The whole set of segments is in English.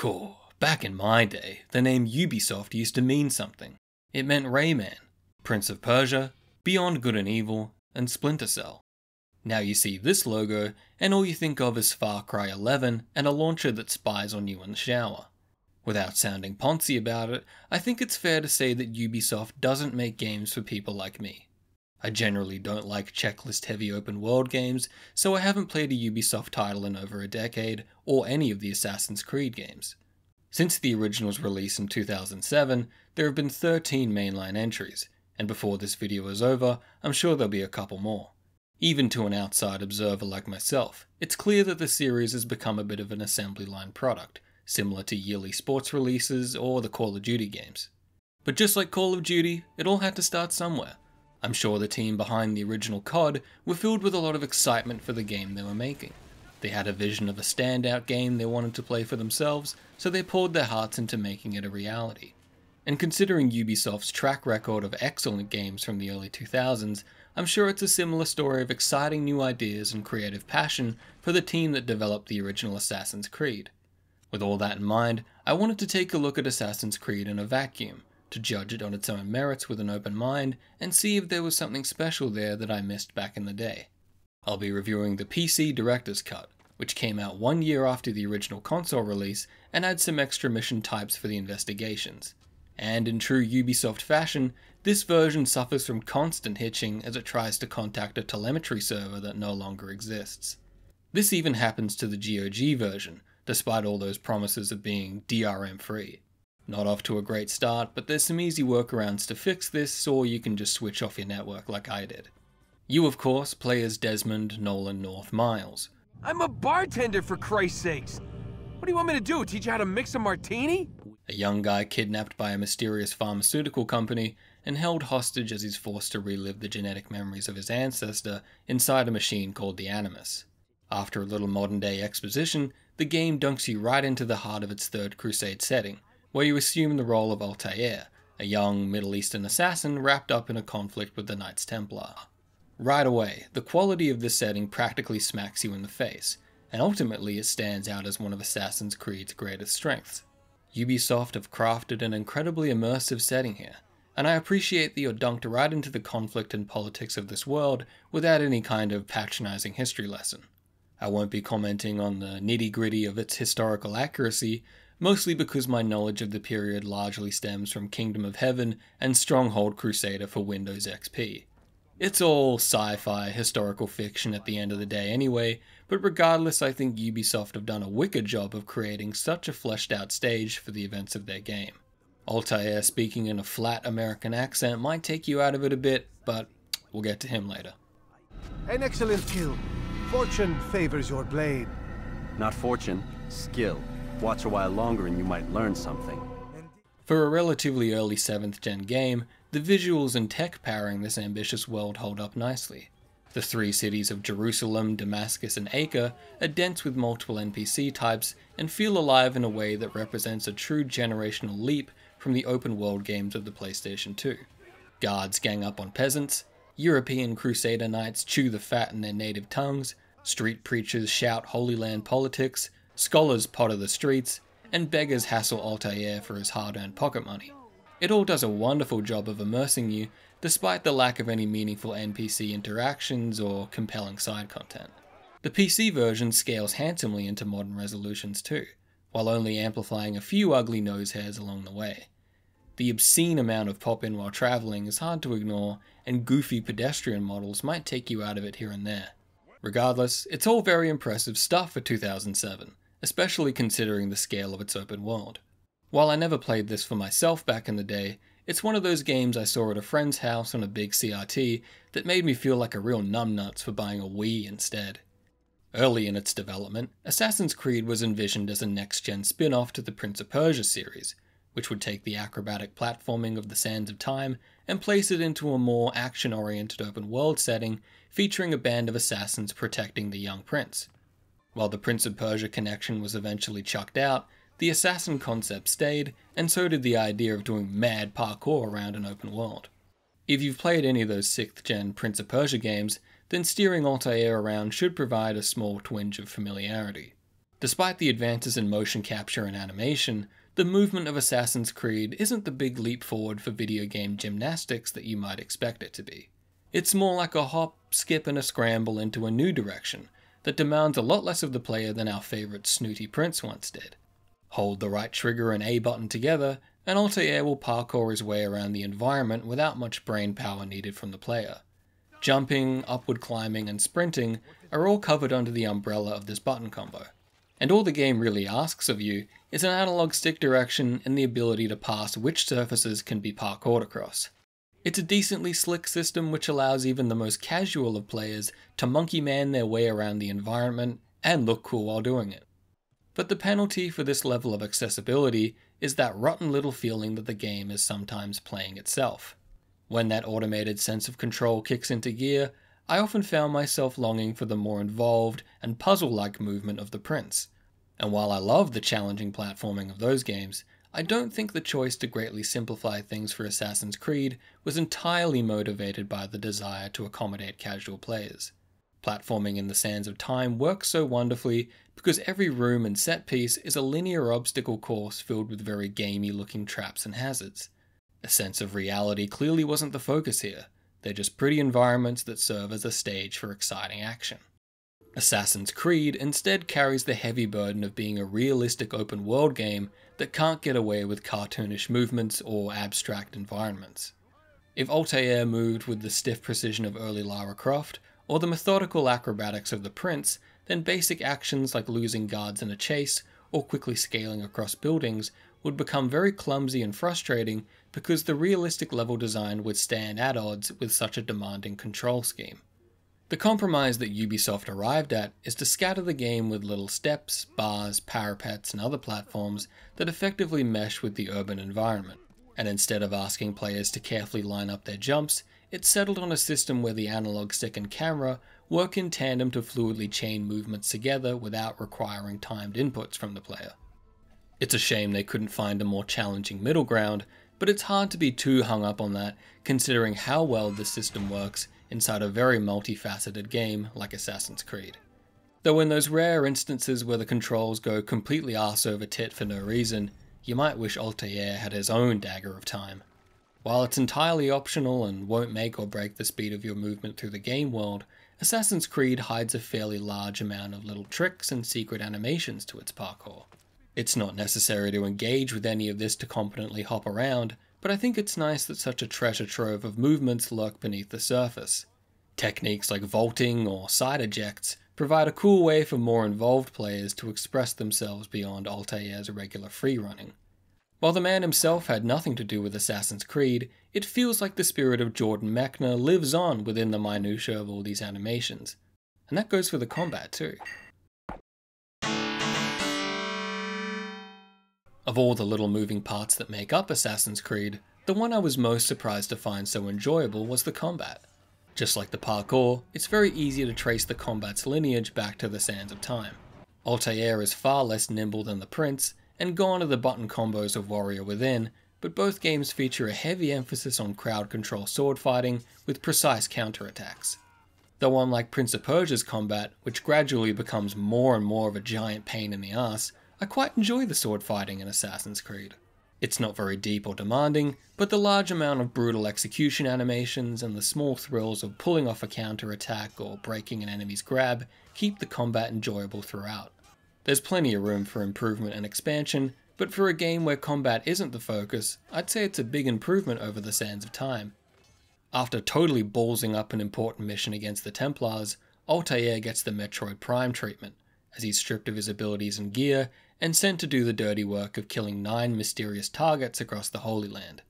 Parkour. Back in my day, the name Ubisoft used to mean something. It meant Rayman, Prince of Persia, Beyond Good and Evil, and Splinter Cell. Now you see this logo, and all you think of is Far Cry 11 and a launcher that spies on you in the shower. Without sounding poncy about it, I think it's fair to say that Ubisoft doesn't make games for people like me. I generally don't like checklist heavy open world games, so I haven't played a Ubisoft title in over a decade, or any of the Assassin's Creed games. Since the original's release in 2007, there have been 13 mainline entries, and before this video is over, I'm sure there'll be a couple more. Even to an outside observer like myself, it's clear that the series has become a bit of an assembly line product, similar to yearly sports releases or the Call of Duty games. But just like Call of Duty, it all had to start somewhere. I'm sure the team behind the original COD were filled with a lot of excitement for the game they were making. They had a vision of a standout game they wanted to play for themselves, so they poured their hearts into making it a reality. And considering Ubisoft's track record of excellent games from the early 2000s, I'm sure it's a similar story of exciting new ideas and creative passion for the team that developed the original Assassin's Creed. With all that in mind, I wanted to take a look at Assassin's Creed in a vacuum, to judge it on its own merits with an open mind, and see if there was something special there that I missed back in the day. I'll be reviewing the PC Director's Cut, which came out one year after the original console release and adds some extra mission types for the investigations. And in true Ubisoft fashion, this version suffers from constant hitching as it tries to contact a telemetry server that no longer exists. This even happens to the GOG version, despite all those promises of being DRM free. Not off to a great start, but there's some easy workarounds to fix this, or you can just switch off your network like I did. You, of course, play as Desmond Nolan North Miles. I'm a bartender, for Christ's sakes! What do you want me to do, teach you how to mix a martini? A young guy kidnapped by a mysterious pharmaceutical company and held hostage as he's forced to relive the genetic memories of his ancestor inside a machine called the Animus. After a little modern day exposition, the game dunks you right into the heart of its Third Crusade setting, where you assume the role of Altair, a young Middle Eastern assassin wrapped up in a conflict with the Knights Templar. Right away, the quality of this setting practically smacks you in the face, and ultimately it stands out as one of Assassin's Creed's greatest strengths. Ubisoft have crafted an incredibly immersive setting here, and I appreciate that you're dunked right into the conflict and politics of this world without any kind of patronizing history lesson. I won't be commenting on the nitty gritty of its historical accuracy, mostly because my knowledge of the period largely stems from Kingdom of Heaven and Stronghold Crusader for Windows XP. It's all sci fi historical fiction at the end of the day anyway, but regardless, I think Ubisoft have done a wicked job of creating such a fleshed out stage for the events of their game. Altair speaking in a flat American accent might take you out of it a bit, but we'll get to him later. An excellent kill. Fortune favors your blade. Not fortune, skill. Watch a while longer and you might learn something. For a relatively early 7th gen game, the visuals and tech powering this ambitious world hold up nicely. The three cities of Jerusalem, Damascus, and Acre are dense with multiple NPC types and feel alive in a way that represents a true generational leap from the open world games of the PlayStation 2. Guards gang up on peasants, European Crusader knights chew the fat in their native tongues, street preachers shout Holy Land politics, scholars potter the streets, and beggars hassle Altair for his hard earned pocket money. It all does a wonderful job of immersing you, despite the lack of any meaningful NPC interactions or compelling side content. The PC version scales handsomely into modern resolutions too, while only amplifying a few ugly nose hairs along the way. The obscene amount of pop in while travelling is hard to ignore, and goofy pedestrian models might take you out of it here and there. Regardless, it's all very impressive stuff for 2007, especially considering the scale of its open world. While I never played this for myself back in the day, it's one of those games I saw at a friend's house on a big CRT that made me feel like a real numbnuts for buying a Wii instead. Early in its development, Assassin's Creed was envisioned as a next gen spin off to the Prince of Persia series, which would take the acrobatic platforming of the Sands of Time and place it into a more action oriented open world setting featuring a band of assassins protecting the young prince. While the Prince of Persia connection was eventually chucked out, the assassin concept stayed, and so did the idea of doing mad parkour around an open world. If you've played any of those 6th gen Prince of Persia games, then steering Altair around should provide a small twinge of familiarity. Despite the advances in motion capture and animation, the movement of Assassin's Creed isn't the big leap forward for video game gymnastics that you might expect it to be. It's more like a hop, skip, and a scramble into a new direction that demands a lot less of the player than our favourite snooty prince once did. Hold the right trigger and A button together, and Altair will parkour his way around the environment without much brain power needed from the player. Jumping, upward climbing, and sprinting are all covered under the umbrella of this button combo. And all the game really asks of you is an analog stick direction and the ability to pass which surfaces can be parkoured across. It's a decently slick system which allows even the most casual of players to monkey man their way around the environment and look cool while doing it. But the penalty for this level of accessibility is that rotten little feeling that the game is sometimes playing itself. When that automated sense of control kicks into gear, I often found myself longing for the more involved and puzzle like movement of the Prince. And while I love the challenging platforming of those games, I don't think the choice to greatly simplify things for Assassin's Creed was entirely motivated by the desire to accommodate casual players. Platforming in the Sands of Time works so wonderfully because every room and set piece is a linear obstacle course filled with very gamey looking traps and hazards. A sense of reality clearly wasn't the focus here, they're just pretty environments that serve as a stage for exciting action. Assassin's Creed instead carries the heavy burden of being a realistic open world game that can't get away with cartoonish movements or abstract environments. If Altair moved with the stiff precision of early Lara Croft, or the methodical acrobatics of the Prince, then basic actions like losing guards in a chase or quickly scaling across buildings would become very clumsy and frustrating because the realistic level design would stand at odds with such a demanding control scheme. The compromise that Ubisoft arrived at is to scatter the game with little steps, bars, parapets, and other platforms that effectively mesh with the urban environment. And instead of asking players to carefully line up their jumps, it settled on a system where the analog stick and camera work in tandem to fluidly chain movements together without requiring timed inputs from the player. It's a shame they couldn't find a more challenging middle ground, but it's hard to be too hung up on that considering how well the system works inside a very multifaceted game like Assassin's Creed. Though in those rare instances where the controls go completely arse over tit for no reason, you might wish Altair had his own dagger of time. While it's entirely optional and won't make or break the speed of your movement through the game world, Assassin's Creed hides a fairly large amount of little tricks and secret animations to its parkour. It's not necessary to engage with any of this to competently hop around, but I think it's nice that such a treasure trove of movements lurk beneath the surface. Techniques like vaulting or side ejects provide a cool way for more involved players to express themselves beyond Altair's regular free running. While the man himself had nothing to do with Assassin's Creed, it feels like the spirit of Jordan Mechner lives on within the minutiae of all these animations. And that goes for the combat too. Of all the little moving parts that make up Assassin's Creed, the one I was most surprised to find so enjoyable was the combat. Just like the parkour, it's very easy to trace the combat's lineage back to the sands of time. Altair is far less nimble than the Prince, and gone are the button combos of Warrior Within, but both games feature a heavy emphasis on crowd control sword fighting with precise counterattacks. Though unlike Prince of Persia's combat, which gradually becomes more and more of a giant pain in the ass, I quite enjoy the sword fighting in Assassin's Creed. It's not very deep or demanding, but the large amount of brutal execution animations and the small thrills of pulling off a counter attack or breaking an enemy's grab keep the combat enjoyable throughout. There's plenty of room for improvement and expansion, but for a game where combat isn't the focus, I'd say it's a big improvement over the Sands of Time. After totally ballsing up an important mission against the Templars, Altair gets the Metroid Prime treatment, as he's stripped of his abilities and gear and sent to do the dirty work of killing nine mysterious targets across the Holy Land.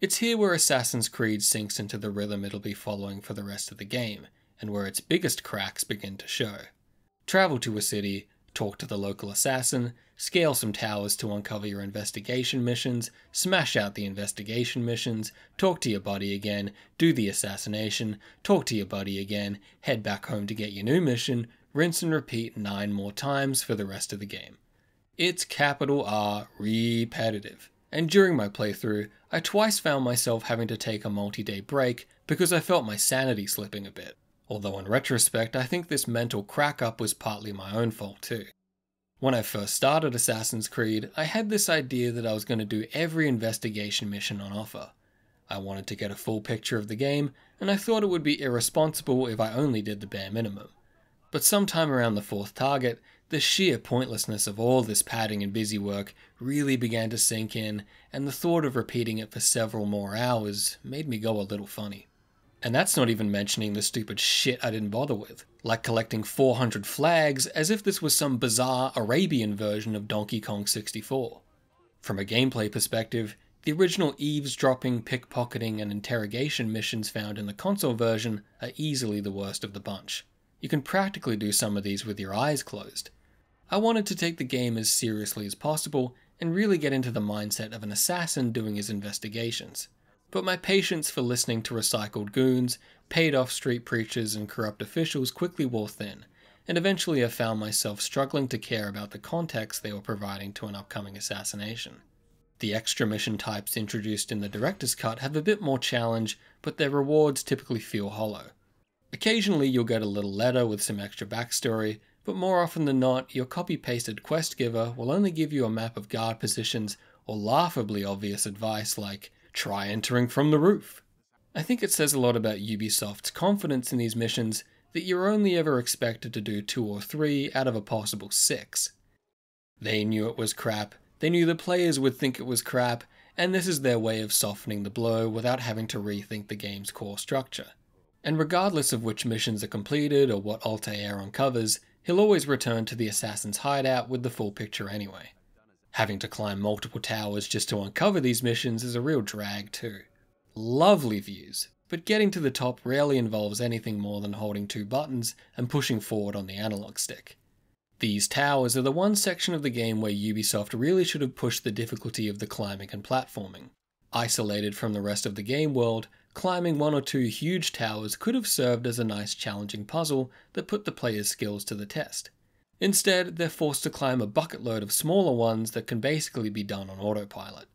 It's here where Assassin's Creed sinks into the rhythm it'll be following for the rest of the game, and where its biggest cracks begin to show. Travel to a city, talk to the local assassin, scale some towers to uncover your investigation missions, smash out the investigation missions, talk to your buddy again, do the assassination, talk to your buddy again, head back home to get your new mission, rinse and repeat nine more times for the rest of the game. It's capital R repetitive. And during my playthrough, I twice found myself having to take a multi day break because I felt my sanity slipping a bit. Although in retrospect, I think this mental crack up was partly my own fault too. When I first started Assassin's Creed, I had this idea that I was going to do every investigation mission on offer. I wanted to get a full picture of the game, and I thought it would be irresponsible if I only did the bare minimum. But sometime around the fourth target, the sheer pointlessness of all this padding and busy work really began to sink in, and the thought of repeating it for several more hours made me go a little funny. And that's not even mentioning the stupid shit I didn't bother with, like collecting 400 flags as if this was some bizarre Arabian version of Donkey Kong 64. From a gameplay perspective, the original eavesdropping, pickpocketing, and interrogation missions found in the console version are easily the worst of the bunch. You can practically do some of these with your eyes closed. I wanted to take the game as seriously as possible and really get into the mindset of an assassin doing his investigations but my patience for listening to recycled goons, paid off street preachers, and corrupt officials quickly wore thin, and eventually I found myself struggling to care about the context they were providing to an upcoming assassination. The extra mission types introduced in the director's cut have a bit more challenge, but their rewards typically feel hollow. Occasionally you'll get a little letter with some extra backstory, but more often than not, your copy pasted quest giver will only give you a map of guard positions or laughably obvious advice like, try entering from the roof. I think it says a lot about Ubisoft's confidence in these missions that you're only ever expected to do two or three out of a possible six. They knew it was crap, they knew the players would think it was crap, and this is their way of softening the blow without having to rethink the game's core structure. And regardless of which missions are completed or what Altair uncovers, he'll always return to the assassin's hideout with the full picture anyway. Having to climb multiple towers just to uncover these missions is a real drag too. Lovely views, but getting to the top rarely involves anything more than holding two buttons and pushing forward on the analog stick. These towers are the one section of the game where Ubisoft really should have pushed the difficulty of the climbing and platforming. Isolated from the rest of the game world, climbing one or two huge towers could have served as a nice challenging puzzle that put the player's skills to the test. Instead, they're forced to climb a bucket load of smaller ones that can basically be done on autopilot.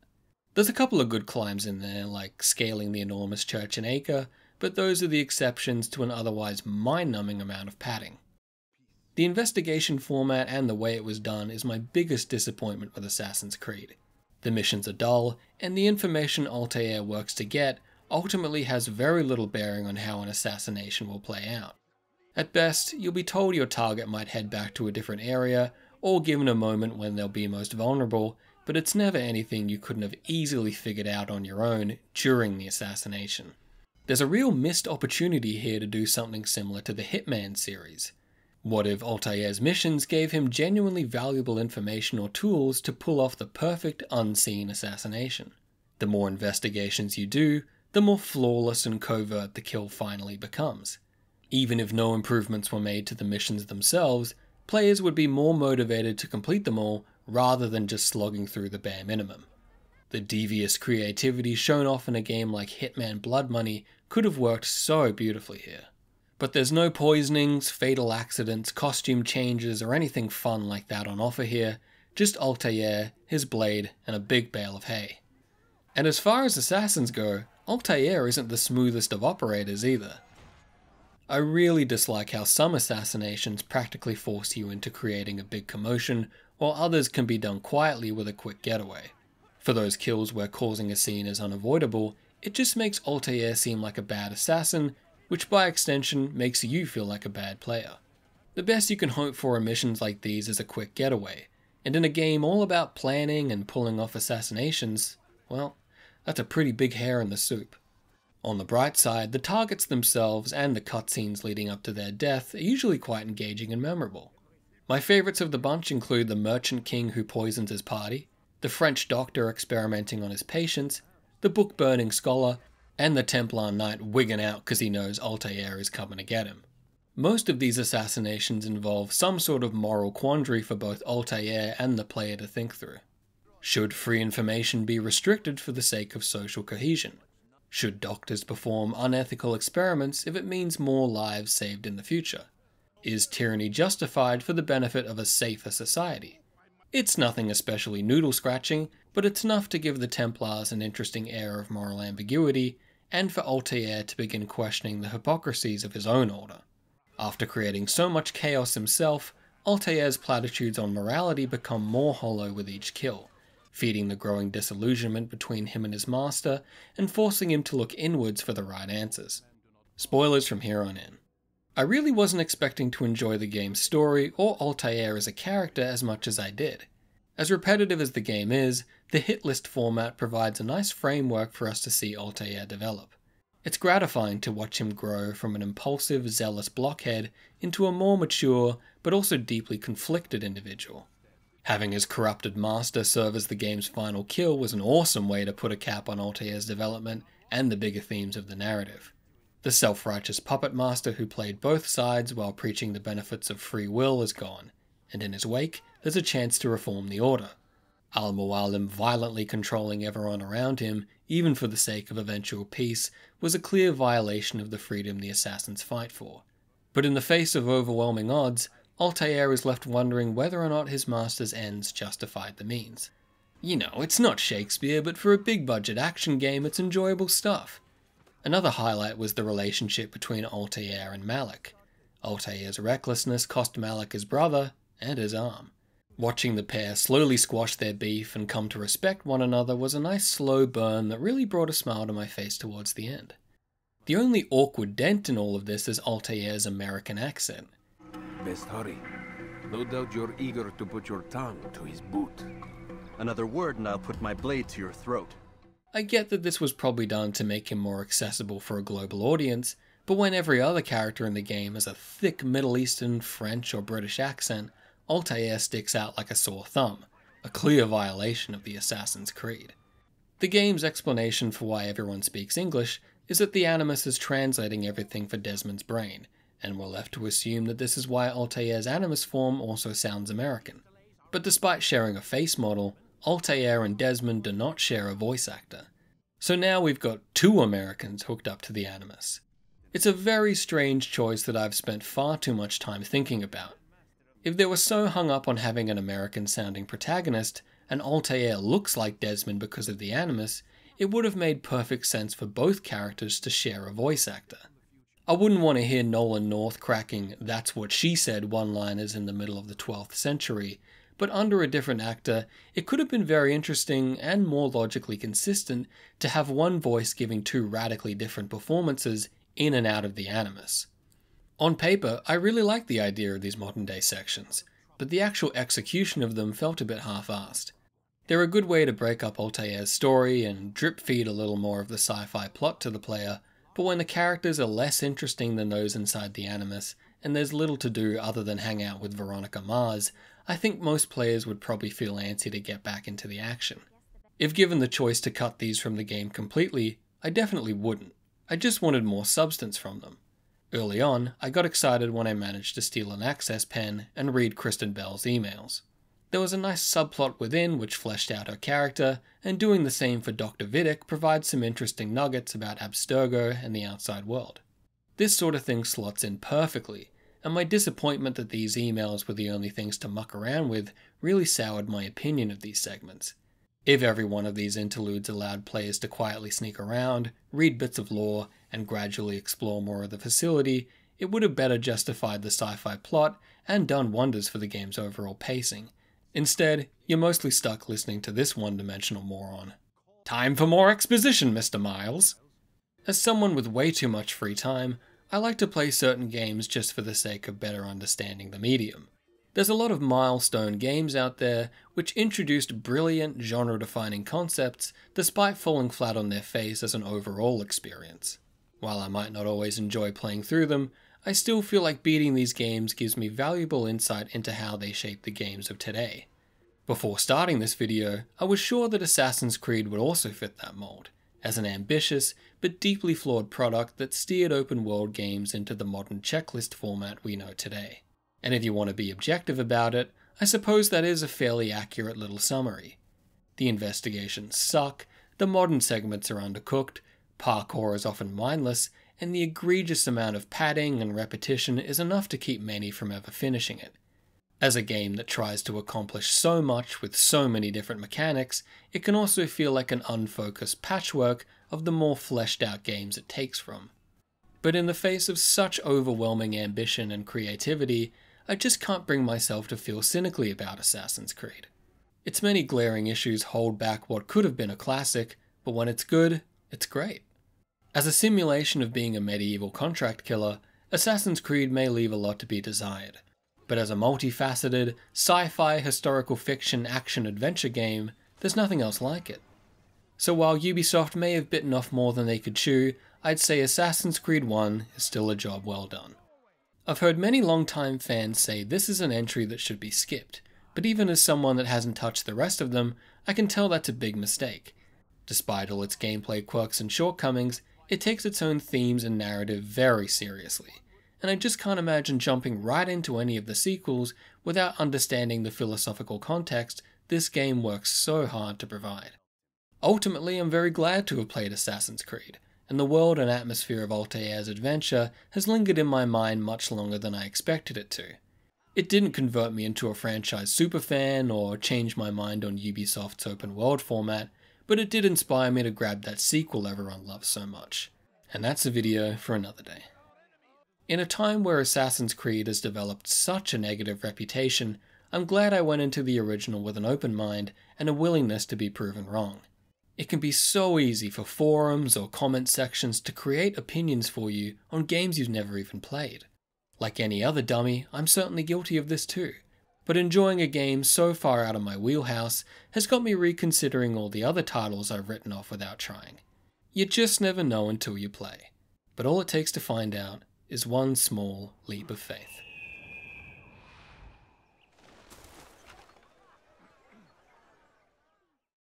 There's a couple of good climbs in there, like scaling the enormous church in Acre, but those are the exceptions to an otherwise mind numbing amount of padding. The investigation format and the way it was done is my biggest disappointment with Assassin's Creed. The missions are dull, and the information Altair works to get ultimately has very little bearing on how an assassination will play out. At best, you'll be told your target might head back to a different area, or given a moment when they'll be most vulnerable, but it's never anything you couldn't have easily figured out on your own during the assassination. There's a real missed opportunity here to do something similar to the Hitman series. What if Altair's missions gave him genuinely valuable information or tools to pull off the perfect unseen assassination? The more investigations you do, the more flawless and covert the kill finally becomes. Even if no improvements were made to the missions themselves, players would be more motivated to complete them all rather than just slogging through the bare minimum. The devious creativity shown off in a game like Hitman Blood Money could have worked so beautifully here. But there's no poisonings, fatal accidents, costume changes, or anything fun like that on offer here, just Altair, his blade, and a big bale of hay. And as far as assassins go, Altair isn't the smoothest of operators either. I really dislike how some assassinations practically force you into creating a big commotion, while others can be done quietly with a quick getaway. For those kills where causing a scene is unavoidable, it just makes Altair seem like a bad assassin, which by extension makes you feel like a bad player. The best you can hope for in missions like these is a quick getaway, and in a game all about planning and pulling off assassinations, well, that's a pretty big hair in the soup. On the bright side, the targets themselves and the cutscenes leading up to their death are usually quite engaging and memorable. My favourites of the bunch include the merchant king who poisons his party, the French doctor experimenting on his patients, the book burning scholar, and the Templar knight wigging out because he knows Altair is coming to get him. Most of these assassinations involve some sort of moral quandary for both Altair and the player to think through. Should free information be restricted for the sake of social cohesion? Should doctors perform unethical experiments if it means more lives saved in the future? Is tyranny justified for the benefit of a safer society? It's nothing especially noodle scratching, but it's enough to give the Templars an interesting air of moral ambiguity, and for Altair to begin questioning the hypocrisies of his own order. After creating so much chaos himself, Altair's platitudes on morality become more hollow with each kill, feeding the growing disillusionment between him and his master and forcing him to look inwards for the right answers. Spoilers from here on in. I really wasn't expecting to enjoy the game's story or Altair as a character as much as I did. As repetitive as the game is, the hit list format provides a nice framework for us to see Altair develop. It's gratifying to watch him grow from an impulsive, zealous blockhead into a more mature, but also deeply conflicted individual. Having his corrupted master serve as the game's final kill was an awesome way to put a cap on Altair's development and the bigger themes of the narrative. The self righteous puppet master who played both sides while preaching the benefits of free will is gone, and in his wake, there's a chance to reform the Order. Al Mualim violently controlling everyone around him, even for the sake of eventual peace, was a clear violation of the freedom the assassins fight for. But in the face of overwhelming odds, Altair is left wondering whether or not his master's ends justified the means. You know, it's not Shakespeare, but for a big budget action game, it's enjoyable stuff. Another highlight was the relationship between Altair and Malik. Altair's recklessness cost Malik his brother and his arm. Watching the pair slowly squash their beef and come to respect one another was a nice slow burn that really brought a smile to my face towards the end. The only awkward dent in all of this is Altair's American accent. Best hurry. No doubt you're eager to put your tongue to his boot. Another word and I'll put my blade to your throat. I get that this was probably done to make him more accessible for a global audience, but when every other character in the game has a thick Middle Eastern, French, or British accent, Altair sticks out like a sore thumb, a clear violation of the Assassin's Creed. The game's explanation for why everyone speaks English is that the Animus is translating everything for Desmond's brain, and we're left to assume that this is why Altair's Animus form also sounds American. But despite sharing a face model, Altair and Desmond do not share a voice actor. So now we've got two Americans hooked up to the Animus. It's a very strange choice that I've spent far too much time thinking about. If they were so hung up on having an American sounding protagonist, and Altair looks like Desmond because of the Animus, it would have made perfect sense for both characters to share a voice actor. I wouldn't want to hear Nolan North cracking that's what she said one liners in the middle of the 12th century but under a different actor, it could have been very interesting and more logically consistent to have one voice giving two radically different performances in and out of the Animus. On paper, I really like the idea of these modern day sections, but the actual execution of them felt a bit half assed. They're a good way to break up Altair's story and drip feed a little more of the sci fi plot to the player, but when the characters are less interesting than those inside the Animus, and there's little to do other than hang out with Veronica Mars, I think most players would probably feel antsy to get back into the action. If given the choice to cut these from the game completely, I definitely wouldn't. I just wanted more substance from them. Early on, I got excited when I managed to steal an access pen and read Kristen Bell's emails. There was a nice subplot within which fleshed out her character, and doing the same for Dr. Vidic provides some interesting nuggets about Abstergo and the outside world. This sort of thing slots in perfectly, and my disappointment that these emails were the only things to muck around with really soured my opinion of these segments. If every one of these interludes allowed players to quietly sneak around, read bits of lore, and gradually explore more of the facility, it would have better justified the sci fi plot and done wonders for the game's overall pacing. Instead, you're mostly stuck listening to this one dimensional moron. Time for more exposition, Mr. Miles! As someone with way too much free time, I like to play certain games just for the sake of better understanding the medium. There's a lot of milestone games out there which introduced brilliant genre defining concepts despite falling flat on their face as an overall experience. While I might not always enjoy playing through them, I still feel like beating these games gives me valuable insight into how they shape the games of today. Before starting this video, I was sure that Assassin's Creed would also fit that mold, as an ambitious but deeply flawed product that steered open world games into the modern checklist format we know today. And if you want to be objective about it, I suppose that is a fairly accurate little summary. The investigations suck, the modern segments are undercooked, parkour is often mindless, and the egregious amount of padding and repetition is enough to keep many from ever finishing it. As a game that tries to accomplish so much with so many different mechanics, it can also feel like an unfocused patchwork of the more fleshed out games it takes from. But in the face of such overwhelming ambition and creativity, I just can't bring myself to feel cynically about Assassin's Creed. Its many glaring issues hold back what could have been a classic, but when it's good, it's great. As a simulation of being a medieval contract killer, Assassin's Creed may leave a lot to be desired, but as a multifaceted, sci fi historical fiction action adventure game, there's nothing else like it. So while Ubisoft may have bitten off more than they could chew, I'd say Assassin's Creed 1 is still a job well done. I've heard many long-time fans say this is an entry that should be skipped, but even as someone that hasn't touched the rest of them, I can tell that's a big mistake. Despite all its gameplay quirks and shortcomings, it takes its own themes and narrative very seriously, and I just can't imagine jumping right into any of the sequels without understanding the philosophical context this game works so hard to provide. Ultimately, I'm very glad to have played Assassin's Creed, and the world and atmosphere of Altair's adventure has lingered in my mind much longer than I expected it to. It didn't convert me into a franchise superfan or change my mind on Ubisoft's open world format, but it did inspire me to grab that sequel everyone loves so much. And that's a video for another day. In a time where Assassin's Creed has developed such a negative reputation, I'm glad I went into the original with an open mind and a willingness to be proven wrong. It can be so easy for forums or comment sections to create opinions for you on games you've never even played. Like any other dummy, I'm certainly guilty of this too, but enjoying a game so far out of my wheelhouse has got me reconsidering all the other titles I've written off without trying. You just never know until you play, but all it takes to find out is one small leap of faith.